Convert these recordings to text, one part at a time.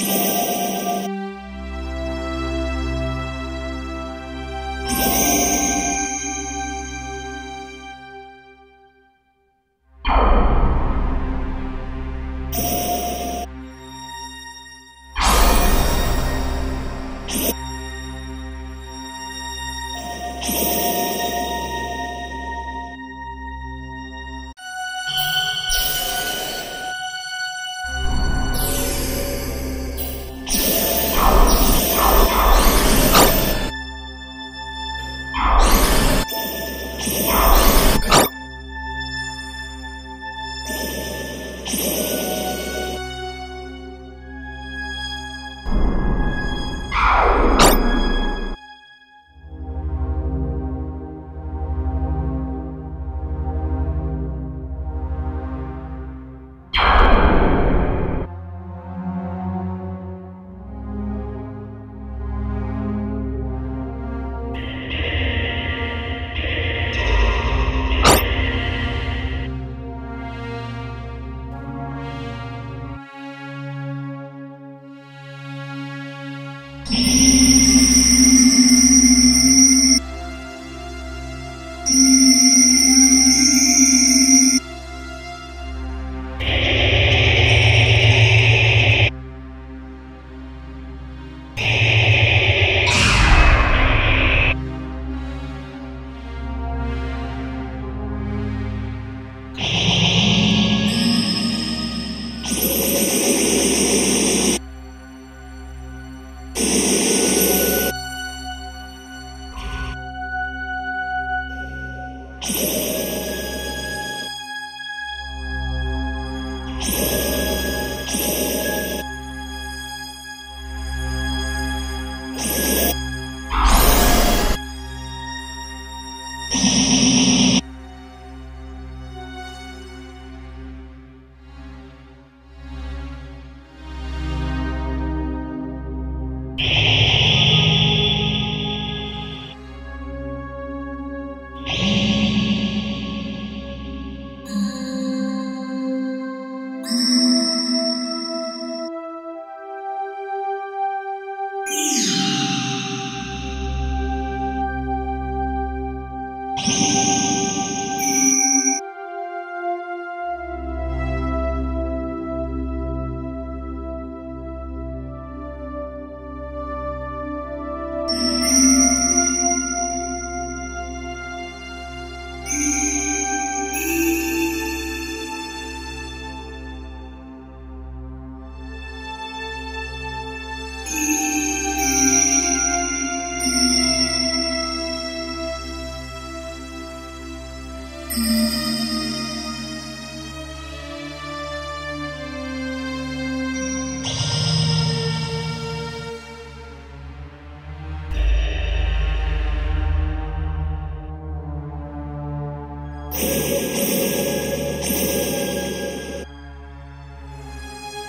Yeah. Peace. you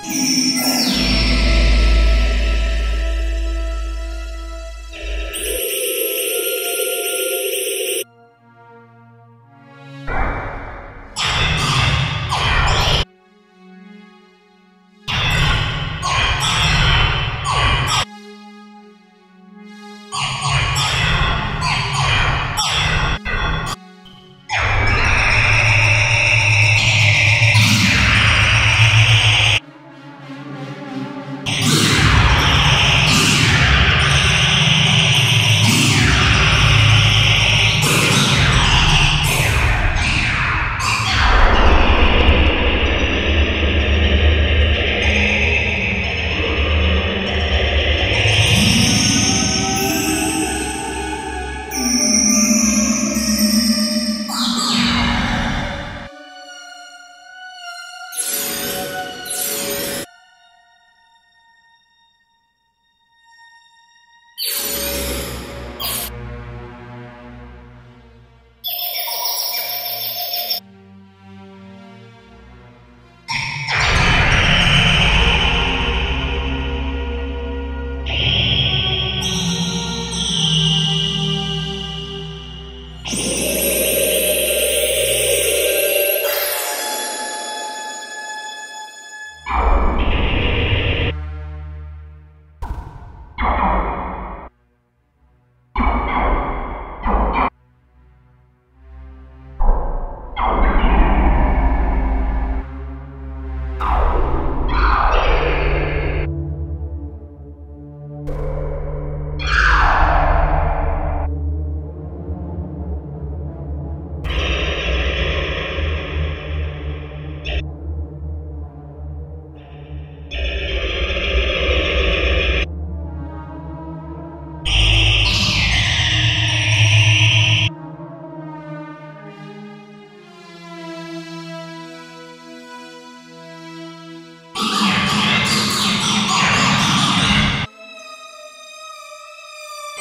you Yeah.